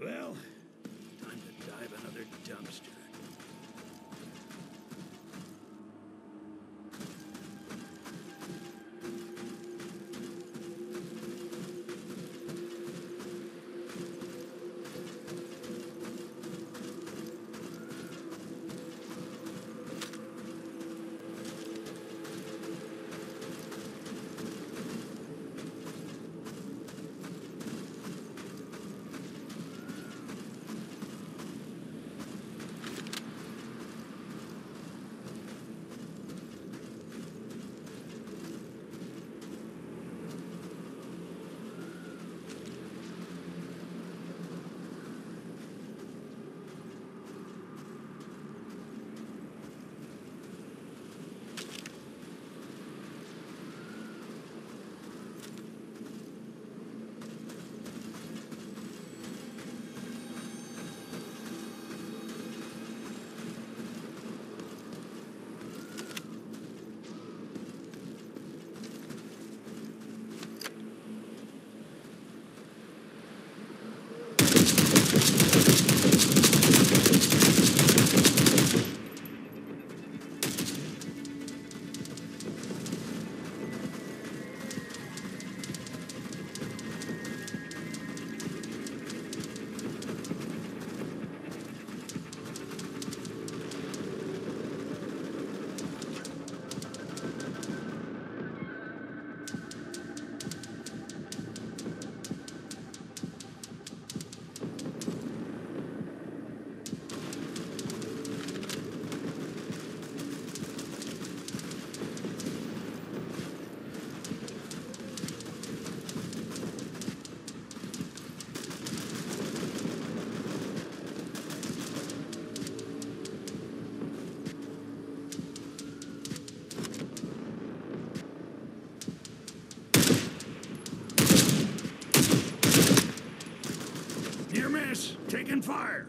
Well, time to dive another dumpster. Miss, taking fire.